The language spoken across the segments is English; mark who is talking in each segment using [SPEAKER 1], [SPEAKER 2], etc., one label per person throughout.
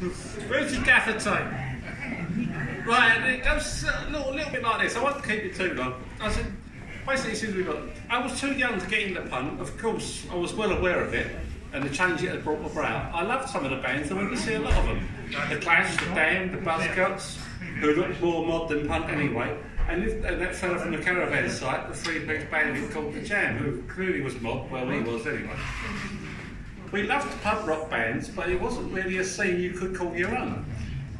[SPEAKER 1] Your gaffer tape? Right, and it goes a little, little bit like this. I won't keep it too long. I said, basically, since we got, I was too young to get in the punk. Of course, I was well aware of it and the change it had brought about. I loved some of the bands, I went to see a lot of them. The Clash, the Damned, the Buzzcocks, who looked more mod than punk anyway. And, and that fellow from the Caravan site, the three-piece band called The Jam, who clearly was mod, well he was anyway. We loved punk rock bands, but it wasn't really a scene you could call your own.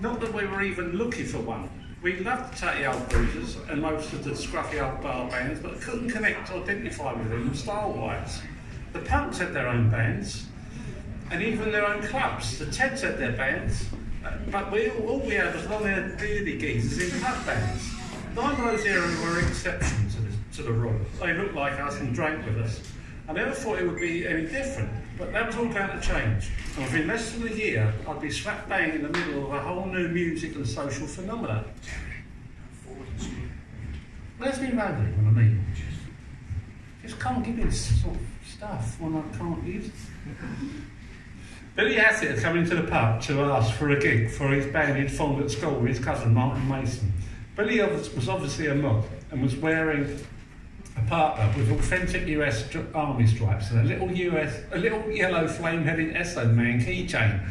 [SPEAKER 1] Not that we were even looking for one. We loved the tatty old bruisers and most of the scruffy old bar bands, but couldn't connect or identify with them style-wise. The punks had their own bands, and even their own clubs. The Teds had their bands, but we all we had was long-haired beardy geezers in pub bands. Of those eras were an exception to the, to the rule. They looked like us and drank with us. I never thought it would be any different, but that was all going to change. And within less than a year, I'd be slap bang in the middle of a whole new music and social phenomena. Where's me rambling when I you? Just can't give me this sort of stuff when I can't use it. Billy Hassett had come into the pub to ask for a gig for his band he'd formed at school with his cousin Martin Mason. Billy was obviously a mod and was wearing parka with authentic US Army stripes and a little US, a little yellow flame-headed Esso man keychain.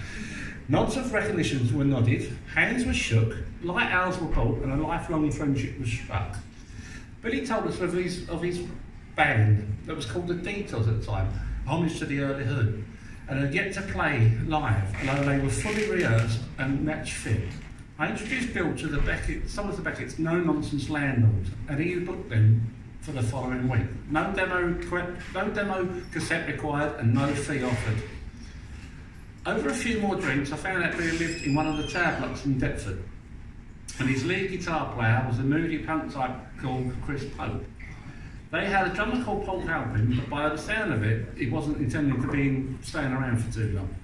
[SPEAKER 1] Nods of recognition were nodded, hands were shook, light hours were pulled, and a lifelong friendship was struck. Billy told us of his, of his band that was called the Detours at the time, homage to the early Who, and had yet to play live, although they were fully rehearsed and match fit. I introduced Bill to the Beckett, some of the Beckett's no-nonsense landlords, and he booked them for the following week. No demo, no demo cassette required and no fee offered. Over a few more drinks, I found out Bill lived in one of the tower blocks in Deptford, and his lead guitar player was a moody punk type called Chris Pope. They had a drummer called Paul Halpin, but by the sound of it, he wasn't intending to be staying around for too long.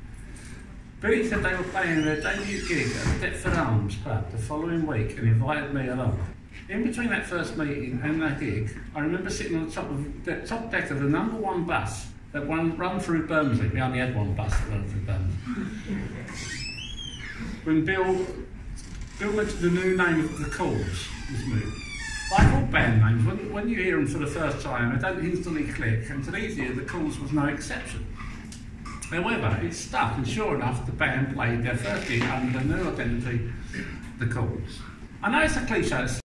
[SPEAKER 1] Billy said they were playing their debut gig at the Deptford Arms pub the following week and invited me along. In between that first meeting and that gig, I remember sitting on the top of the top deck of the number one bus that run, run through Bermondsey. We only had one bus that ran through Bermondsey. when Bill Bill mentioned the new name of the Chords was moved. Like all band names, when, when you hear them for the first time, they don't instantly click, and to these ears, the Chords was no exception. However, it stuck, and sure enough, the band played their first gig under the new identity, the Chords. I know it's a cliche,